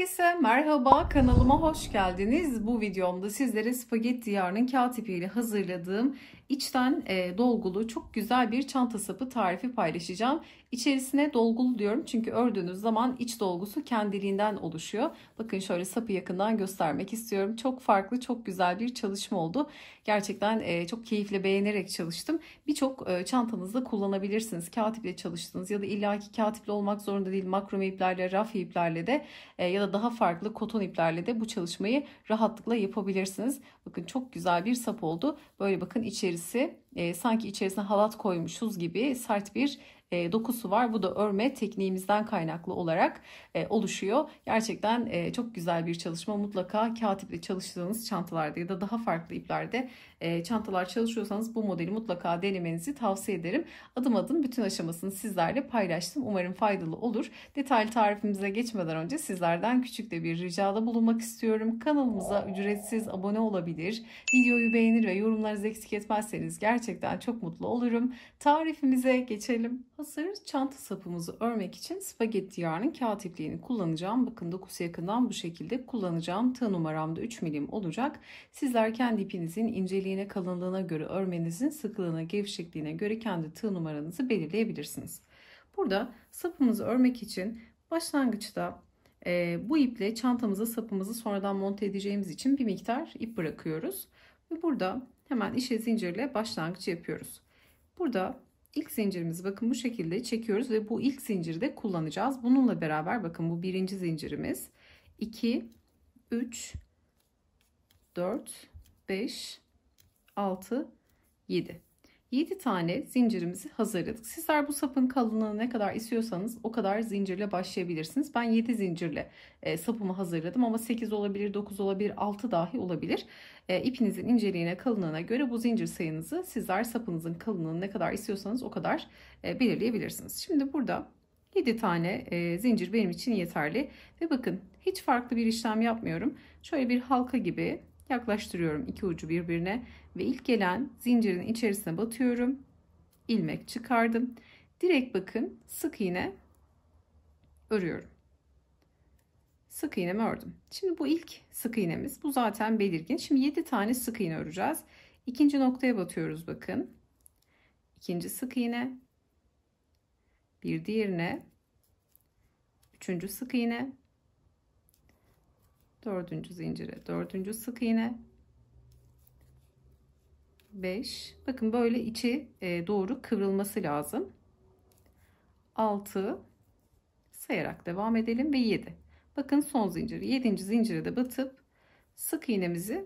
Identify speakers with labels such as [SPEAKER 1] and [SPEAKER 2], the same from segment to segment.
[SPEAKER 1] Herkese merhaba kanalıma hoş geldiniz. Bu videomda sizlere spagetti yarının kağıt ipiyle hazırladığım içten e, dolgulu çok güzel bir çanta sapı tarifi paylaşacağım. İçerisine dolgulu diyorum çünkü ördüğünüz zaman iç dolgusu kendiliğinden oluşuyor. Bakın şöyle sapı yakından göstermek istiyorum. Çok farklı çok güzel bir çalışma oldu. Gerçekten e, çok keyifle beğenerek çalıştım. Birçok e, çantanızda kullanabilirsiniz. Kağıt iple çalıştınız ya da illaki kağıt iple olmak zorunda değil. Makrome iplerle, raf iplerle de e, ya da daha farklı koton iplerle de bu çalışmayı rahatlıkla yapabilirsiniz. Bakın çok güzel bir sap oldu. Böyle bakın içerisi e, sanki içerisine halat koymuşuz gibi sert bir e, dokusu var. Bu da örme tekniğimizden kaynaklı olarak e, oluşuyor. Gerçekten e, çok güzel bir çalışma. Mutlaka kağıt çalıştığınız çantalarda ya da daha farklı iplerde e, çantalar çalışıyorsanız bu modeli mutlaka denemenizi tavsiye ederim. Adım adım bütün aşamasını sizlerle paylaştım. Umarım faydalı olur. Detaylı tarifimize geçmeden önce sizlerden küçük de bir ricada bulunmak istiyorum. Kanalımıza ücretsiz abone olabilir. Videoyu beğenir ve yorumlarınızı eksik etmezseniz gerçekten çok mutlu olurum. Tarifimize geçelim. Hazır çanta sapımızı örmek için spagetti yarının kağıt ipliğini kullanacağım. Bakın dokusu yakından bu şekilde kullanacağım. Tığ numaramda 3 milim olacak. Sizler kendi ipinizin inceliğine kalınlığına göre örmenizin sıklığına gevşekliğine göre kendi tığ numaranızı belirleyebilirsiniz. Burada sapımızı örmek için başlangıçta e, bu iple çantamıza sapımızı sonradan monte edeceğimiz için bir miktar ip bırakıyoruz. Ve burada hemen işe zincirle başlangıç yapıyoruz. Burada İlk zincirimizi bakın bu şekilde çekiyoruz ve bu ilk zinciri de kullanacağız. Bununla beraber bakın bu birinci zincirimiz 2, 3, 4, 5, 6, 7. 7 tane zincirimizi hazırladık. Sizler bu sapın kalınlığını ne kadar istiyorsanız o kadar zincirle başlayabilirsiniz. Ben 7 zincirle e, sapımı hazırladım ama 8 olabilir, 9 olabilir, 6 dahi olabilir. E, ipinizin inceliğine, kalınlığına göre bu zincir sayınızı sizler sapınızın kalınlığını ne kadar istiyorsanız o kadar e, belirleyebilirsiniz. Şimdi burada 7 tane e, zincir benim için yeterli. Ve bakın hiç farklı bir işlem yapmıyorum. Şöyle bir halka gibi yaklaştırıyorum iki ucu birbirine ve ilk gelen zincirin içerisine batıyorum. ilmek çıkardım. Direkt bakın sık iğne örüyorum. Sık iğnemi ördüm. Şimdi bu ilk sık iğnemiz. Bu zaten belirgin. Şimdi 7 tane sık iğne öreceğiz. İkinci noktaya batıyoruz bakın. İkinci sık iğne. Bir diğerine. Üçüncü sık iğne dördüncü zincire dördüncü sık iğne 5 bakın böyle içi e, doğru kıvrılması lazım 6 sayarak devam edelim ve 7 bakın son zincir 7. zincire de batıp sık iğnemizi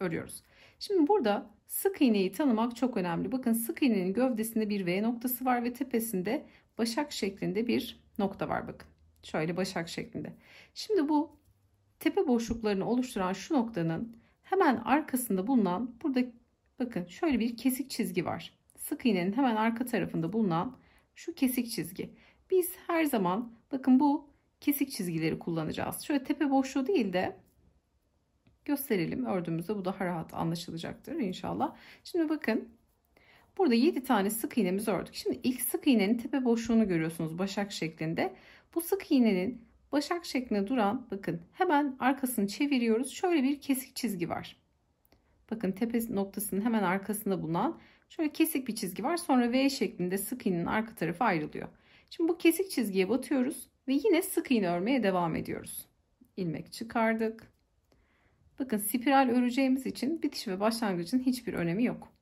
[SPEAKER 1] örüyoruz şimdi burada sık iğneyi tanımak çok önemli bakın sık iğnenin gövdesinde bir V noktası var ve tepesinde başak şeklinde bir nokta var bakın şöyle başak şeklinde şimdi bu tepe boşluklarını oluşturan şu noktanın hemen arkasında bulunan burada bakın şöyle bir kesik çizgi var. Sık iğnenin hemen arka tarafında bulunan şu kesik çizgi. Biz her zaman bakın bu kesik çizgileri kullanacağız. Şöyle tepe boşluğu değil de gösterelim ördüğümüzde bu daha rahat anlaşılacaktır inşallah. Şimdi bakın burada 7 tane sık iğnemizi ördük. Şimdi ilk sık iğnenin tepe boşluğunu görüyorsunuz başak şeklinde. Bu sık iğnenin başak şeklinde duran bakın hemen arkasını çeviriyoruz. Şöyle bir kesik çizgi var. Bakın tepe noktasının hemen arkasında bulunan şöyle kesik bir çizgi var. Sonra V şeklinde sık iğnenin arka tarafı ayrılıyor. Şimdi bu kesik çizgiye batıyoruz ve yine sık iğne örmeye devam ediyoruz. İlmek çıkardık. Bakın spiral öreceğimiz için bitiş ve başlangıcın hiçbir önemi yok.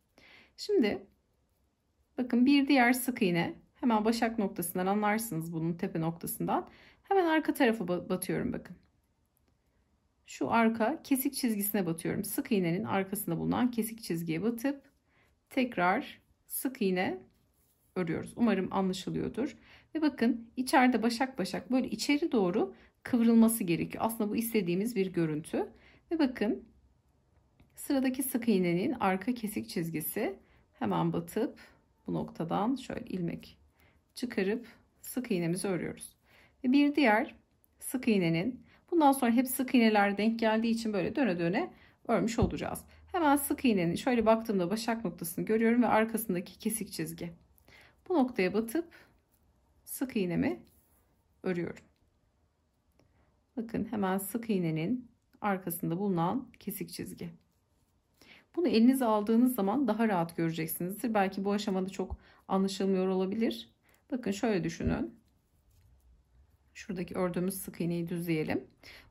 [SPEAKER 1] Şimdi bakın bir diğer sık iğne hemen başak noktasından anlarsınız bunun tepe noktasından. Hemen arka tarafa batıyorum bakın. Şu arka kesik çizgisine batıyorum. Sık iğnenin arkasında bulunan kesik çizgiye batıp tekrar sık iğne örüyoruz. Umarım anlaşılıyordur. Ve bakın içeride başak başak böyle içeri doğru kıvrılması gerekiyor. Aslında bu istediğimiz bir görüntü. Ve bakın sıradaki sık iğnenin arka kesik çizgisi hemen batıp bu noktadan şöyle ilmek çıkarıp sık iğnemizi örüyoruz. Ve bir diğer sık iğnenin bundan sonra hep sık iğneler denk geldiği için böyle döne döne örmüş olacağız. Hemen sık iğnenin şöyle baktığımda başak noktasını görüyorum ve arkasındaki kesik çizgi. Bu noktaya batıp sık iğnemi örüyorum. Bakın hemen sık iğnenin arkasında bulunan kesik çizgi. Bunu elinize aldığınız zaman daha rahat göreceksinizdir. Belki bu aşamada çok anlaşılmıyor olabilir. Bakın şöyle düşünün. Şuradaki ördüğümüz sık iğneyi düzleyelim.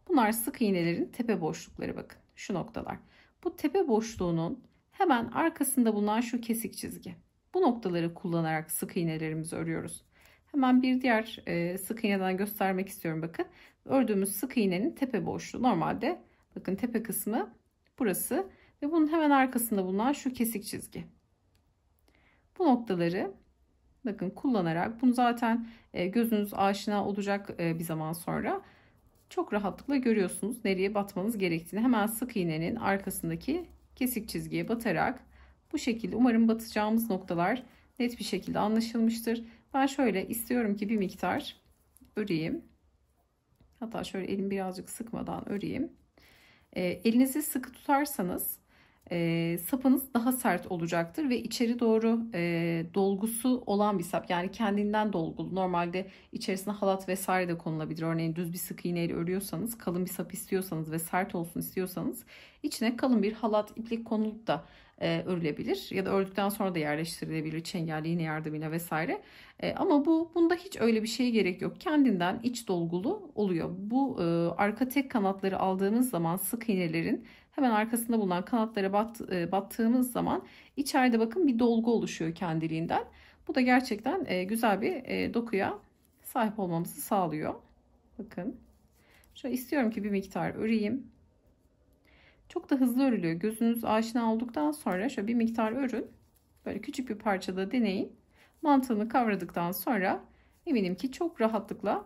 [SPEAKER 1] Bunlar sık iğnelerin tepe boşlukları bakın. Şu noktalar. Bu tepe boşluğunun hemen arkasında bulunan şu kesik çizgi. Bu noktaları kullanarak sık iğnelerimizi örüyoruz. Hemen bir diğer e, sık iğneden göstermek istiyorum bakın. Ördüğümüz sık iğnenin tepe boşluğu. Normalde bakın tepe kısmı burası ve bunun hemen arkasında bulunan şu kesik çizgi. Bu noktaları bakın kullanarak bunu zaten e, gözünüz aşina olacak e, bir zaman sonra çok rahatlıkla görüyorsunuz nereye batmanız gerektiğini. Hemen sık iğnenin arkasındaki kesik çizgiye batarak bu şekilde umarım batacağımız noktalar net bir şekilde anlaşılmıştır. Ben şöyle istiyorum ki bir miktar öreyim. Hatta şöyle elim birazcık sıkmadan öreyim. E, elinizi sıkı tutarsanız e, sapınız daha sert olacaktır ve içeri doğru e, dolgusu olan bir sap yani kendinden dolgulu normalde içerisine halat vesaire de konulabilir örneğin düz bir sık iğneyle örüyorsanız kalın bir sap istiyorsanız ve sert olsun istiyorsanız içine kalın bir halat iplik konulup da e, örülebilir ya da ördükten sonra da yerleştirilebilir çengelli iğne yardımıyla vesaire e, ama bu bunda hiç öyle bir şeye gerek yok kendinden iç dolgulu oluyor bu e, arka tek kanatları aldığımız zaman sık iğnelerin hemen arkasında bulunan kanatlara bat, e, battığımız zaman içeride bakın bir dolgu oluşuyor kendiliğinden. Bu da gerçekten e, güzel bir e, dokuya sahip olmamızı sağlıyor. Bakın. Şöyle istiyorum ki bir miktar öreyim. Çok da hızlı örülüyor. Gözünüz aşina olduktan sonra şöyle bir miktar örün. Böyle küçük bir parçada deneyin. Mantığını kavradıktan sonra eminim ki çok rahatlıkla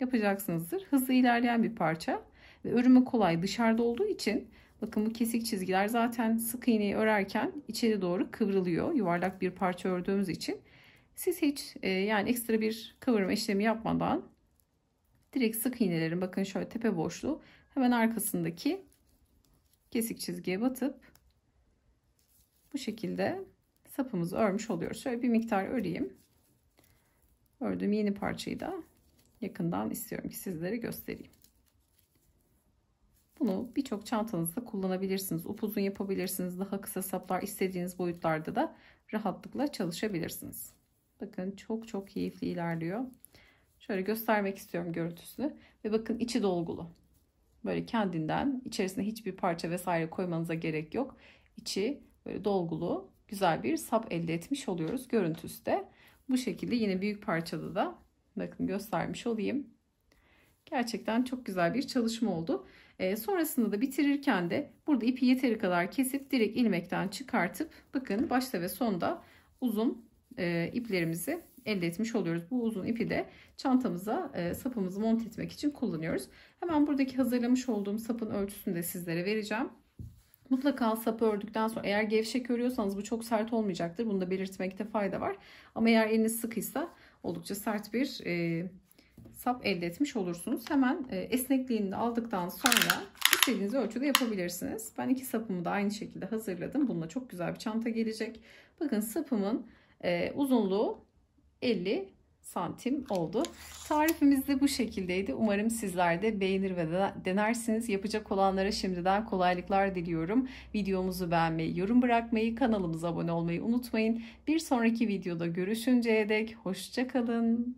[SPEAKER 1] yapacaksınızdır. Hızlı ilerleyen bir parça ve örümü kolay dışarıda olduğu için Bakın bu kesik çizgiler zaten sık iğneyi örerken içeri doğru kıvrılıyor. Yuvarlak bir parça ördüğümüz için. Siz hiç e, yani ekstra bir kıvırma işlemi yapmadan direkt sık iğnelerin bakın şöyle tepe boşluğu hemen arkasındaki kesik çizgiye batıp bu şekilde sapımızı örmüş oluyoruz. Şöyle bir miktar öreyim. Ördüğüm yeni parçayı da yakından istiyorum ki sizlere göstereyim. Bunu birçok çantanızda kullanabilirsiniz. Upuzun yapabilirsiniz. Daha kısa saplar istediğiniz boyutlarda da rahatlıkla çalışabilirsiniz. Bakın çok çok keyifli ilerliyor. Şöyle göstermek istiyorum görüntüsünü. Ve bakın içi dolgulu. Böyle kendinden içerisine hiçbir parça vesaire koymanıza gerek yok. İçi böyle dolgulu güzel bir sap elde etmiş oluyoruz. Görüntüsü de bu şekilde yine büyük parçada da bakın göstermiş olayım. Gerçekten çok güzel bir çalışma oldu. E, sonrasında da bitirirken de burada ipi yeteri kadar kesip direkt ilmekten çıkartıp bakın başta ve sonda uzun e, iplerimizi elde etmiş oluyoruz. Bu uzun ipi de çantamıza e, sapımızı monte etmek için kullanıyoruz. Hemen buradaki hazırlamış olduğum sapın ölçüsünü de sizlere vereceğim. Mutlaka sapı ördükten sonra eğer gevşek örüyorsanız bu çok sert olmayacaktır. Bunu da belirtmekte fayda var. Ama eğer eliniz sıkıysa oldukça sert bir e, sap elde etmiş olursunuz. Hemen e, esnekliğini aldıktan sonra istediğiniz ölçüde yapabilirsiniz. Ben iki sapımı da aynı şekilde hazırladım. Bununla çok güzel bir çanta gelecek. Bakın sapımın e, uzunluğu 50 santim oldu. Tarifimiz de bu şekildeydi. Umarım sizler de beğenir ve denersiniz. Yapacak olanlara şimdiden kolaylıklar diliyorum. Videomuzu beğenmeyi, yorum bırakmayı, kanalımıza abone olmayı unutmayın. Bir sonraki videoda görüşünceye dek hoşçakalın.